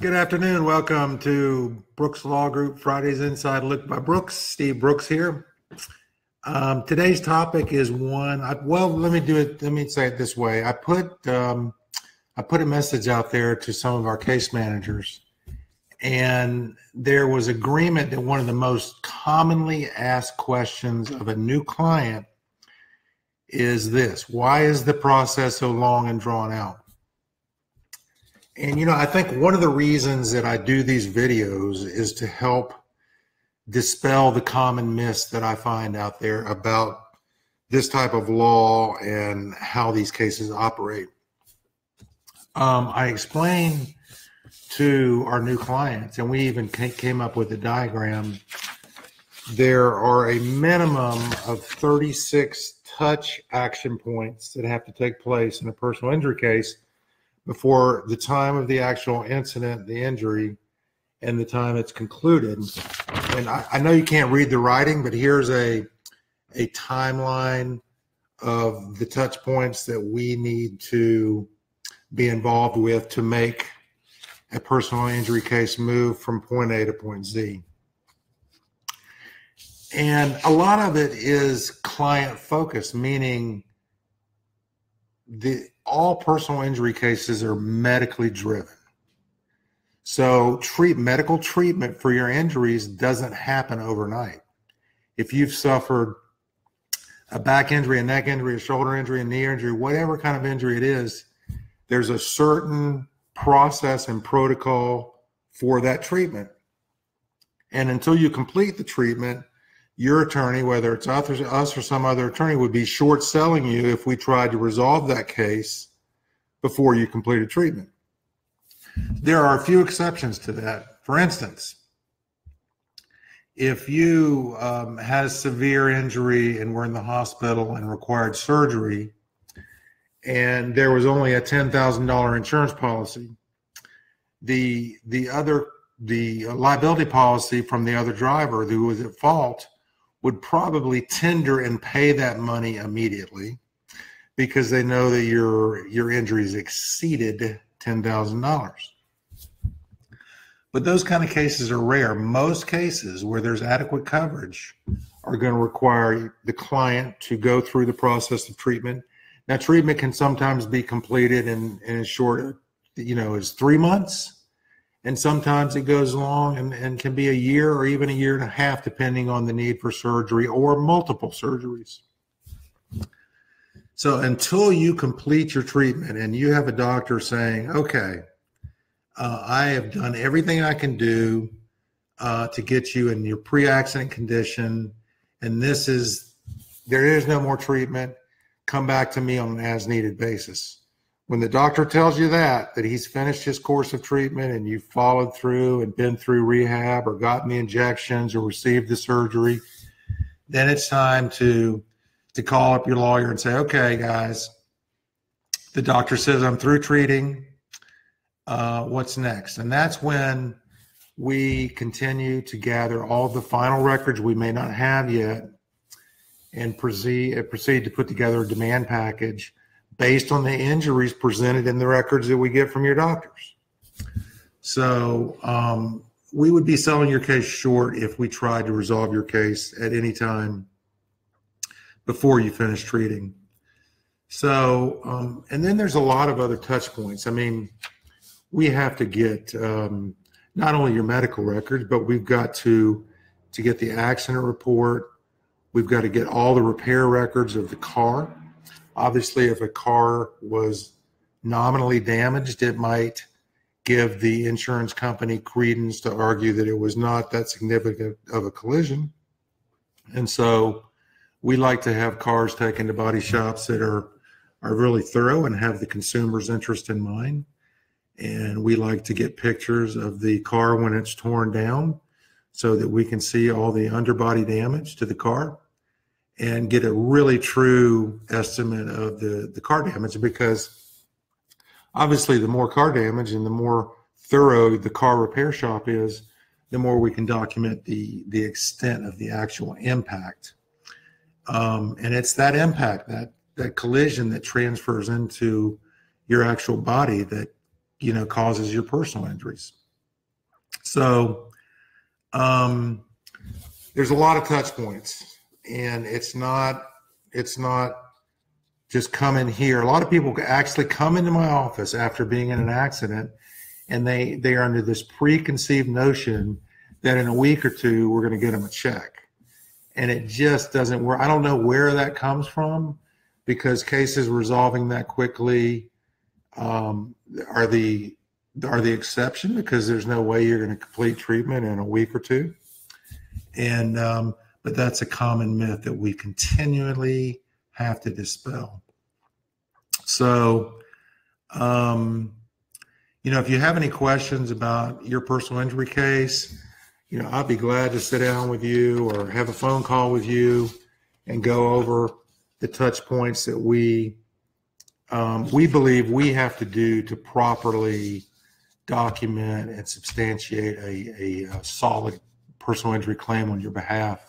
Good afternoon. Welcome to Brooks Law Group Friday's Inside Look by Brooks. Steve Brooks here. Um, today's topic is one. I, well, let me do it. Let me say it this way. I put um, I put a message out there to some of our case managers, and there was agreement that one of the most commonly asked questions of a new client is this: Why is the process so long and drawn out? And you know, I think one of the reasons that I do these videos is to help dispel the common myths that I find out there about this type of law and how these cases operate. Um, I explain to our new clients, and we even came up with a diagram. There are a minimum of 36 touch action points that have to take place in a personal injury case before the time of the actual incident, the injury, and the time it's concluded. And I, I know you can't read the writing, but here's a a timeline of the touch points that we need to be involved with to make a personal injury case move from point A to point Z. And a lot of it is client focused, meaning the all personal injury cases are medically driven. So treat medical treatment for your injuries doesn't happen overnight. If you've suffered a back injury, a neck injury, a shoulder injury, a knee injury, whatever kind of injury it is, there's a certain process and protocol for that treatment. And until you complete the treatment, your attorney, whether it's us or some other attorney, would be short selling you if we tried to resolve that case before you completed treatment. There are a few exceptions to that. For instance, if you um, had a severe injury and were in the hospital and required surgery, and there was only a ten thousand dollar insurance policy, the the other the liability policy from the other driver who was at fault would probably tender and pay that money immediately because they know that your your injuries exceeded ten thousand dollars. But those kind of cases are rare. Most cases where there's adequate coverage are going to require the client to go through the process of treatment. Now, treatment can sometimes be completed in, in as short, you know, as three months and sometimes it goes long and, and can be a year or even a year and a half depending on the need for surgery or multiple surgeries. So until you complete your treatment and you have a doctor saying okay uh, i have done everything i can do uh, to get you in your pre-accident condition and this is there is no more treatment come back to me on an as needed basis when the doctor tells you that that he's finished his course of treatment and you've followed through and been through rehab or gotten the injections or received the surgery then it's time to to call up your lawyer and say okay guys the doctor says i'm through treating. Uh, what's next? And that's when we continue to gather all the final records we may not have yet and proceed proceed to put together a demand package based on the injuries presented in the records that we get from your doctors. So um, we would be selling your case short if we tried to resolve your case at any time before you finish treating. So, um, and then there's a lot of other touch points. I mean, we have to get um, not only your medical records, but we've got to to get the accident report. We've got to get all the repair records of the car Obviously, if a car was nominally damaged, it might give the insurance company credence to argue that it was not that significant of a collision. And so we like to have cars taken to body shops that are are really thorough and have the consumer's interest in mind. And we like to get pictures of the car when it's torn down so that we can see all the underbody damage to the car and get a really true estimate of the, the car damage because obviously the more car damage and the more thorough the car repair shop is, the more we can document the, the extent of the actual impact. Um, and it's that impact, that, that collision that transfers into your actual body that, you know, causes your personal injuries. So um, there's a lot of touch points, and it's not it's not just coming here. A lot of people actually come into my office after being in an accident, and they they are under this preconceived notion that in a week or two we're going to get them a check, and it just doesn't work. I don't know where that comes from, because cases resolving that quickly um, are the are the exception because there's no way you're going to complete treatment in a week or two. And um, but that's a common myth that we continually have to dispel. So, um, you know, if you have any questions about your personal injury case, you know, I'd be glad to sit down with you or have a phone call with you and go over the touch points that we um, we believe we have to do to properly document and substantiate a, a, a solid personal injury claim on your behalf.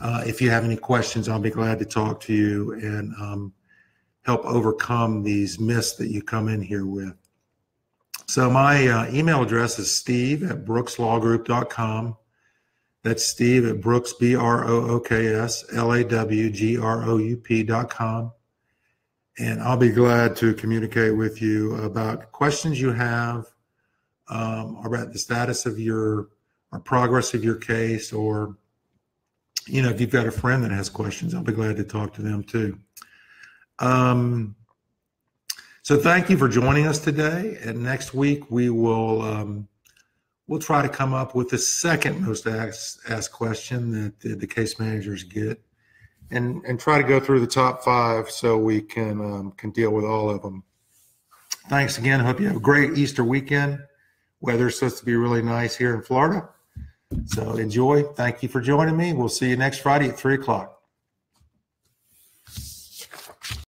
Uh, if you have any questions, I'll be glad to talk to you and um, help overcome these myths that you come in here with. So my uh, email address is steve at brookslawgroup.com. That's Steve at Brooks, B R O O K S L A W G R O U P dot com. And I'll be glad to communicate with you about questions you have um, about the status of your or progress of your case, or you know, if you've got a friend that has questions, I'll be glad to talk to them too. Um, so thank you for joining us today. And next week we will um, we'll try to come up with the second most asked, asked question that the, the, case managers get, and and try to go through the top five so we can um, can deal with all of them. Thanks again. Hope you have a great Easter weekend. Weather's supposed to be really nice here in Florida. So enjoy. Thank you for joining me. We'll see you next Friday at three o'clock.